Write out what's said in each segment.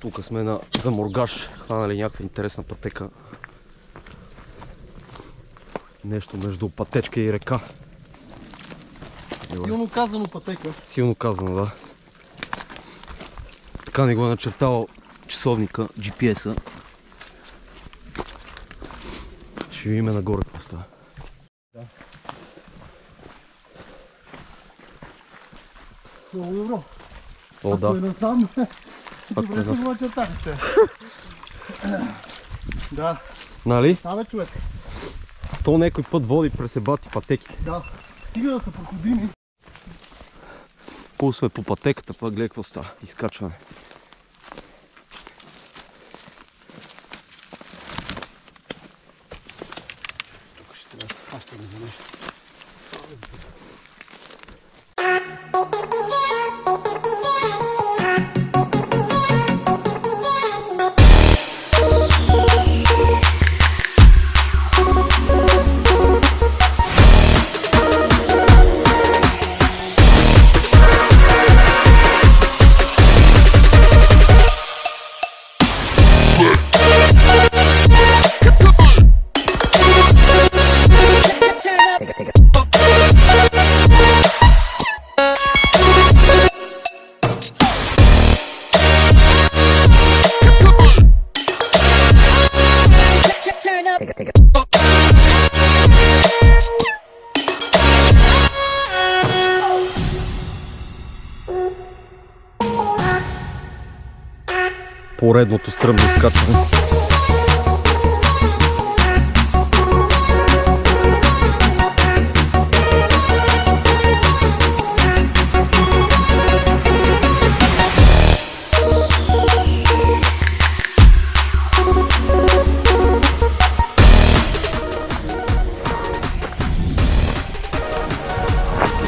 Тук сме на Заморгаш, хванали някаква интересна пътека. Нещо между пътечка и река. Силно казано пътека. Силно казано, да. Така не го е начертавал часовника, GPS-а. Ще видим нагоре какво става. Много добро. О, Ако е да. насам, Ако добре насам. го начертахте. Да, Нали? саме човек. То някой път води през ебати пътеките. Да. Стига да са проходими. Пул сме по пътеката, пък гледай какво става. Изкачване. Turn up. Поредното стръмно изкачване.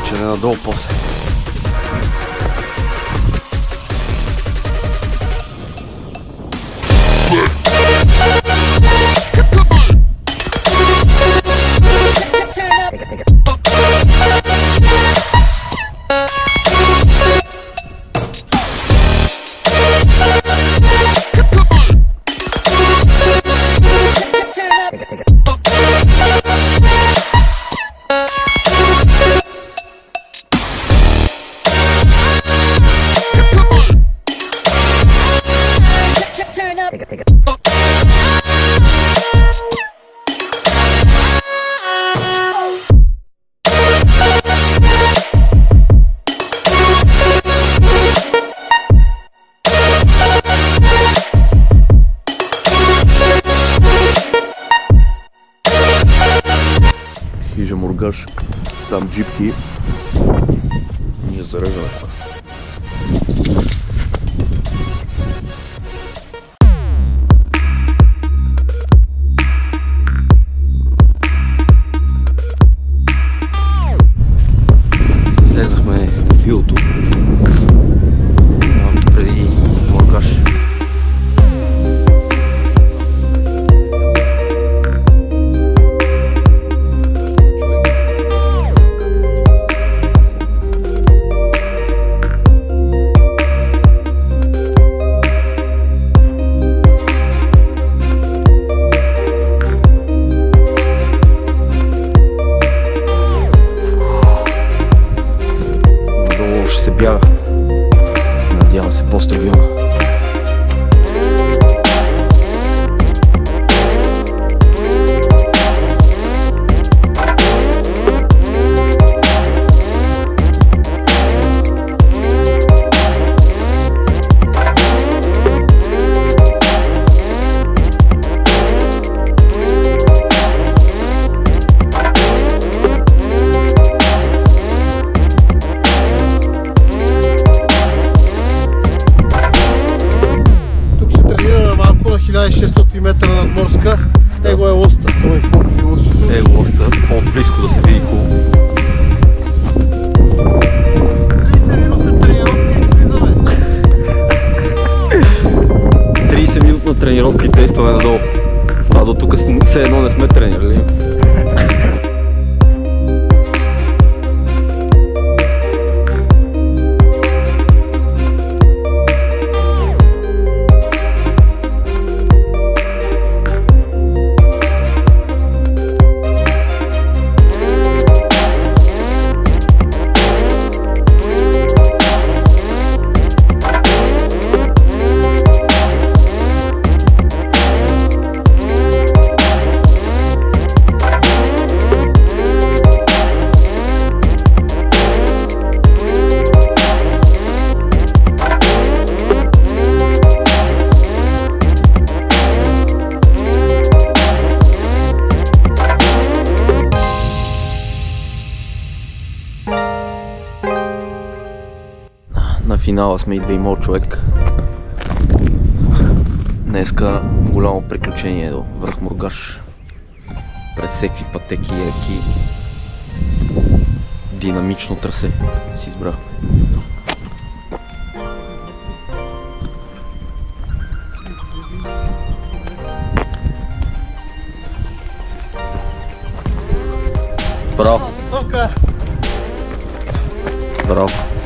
tirando a post Take it, take it. Хижа Мургаш, там джипки не заражена. C'est pose-toi. Надморска. Его е лоста. Той е. Е, лоста, по-близко да се види колко. 30 минути тренировка и слизаме. 30 минутна тренировка и тестваме надолу. А до тук все едно не сме тренирали. Финала сме и две човек. Днеска голямо приключение до връх Мургаш. През всеки пътеки и реки. Динамично трасе си избрахме. Браво, браво.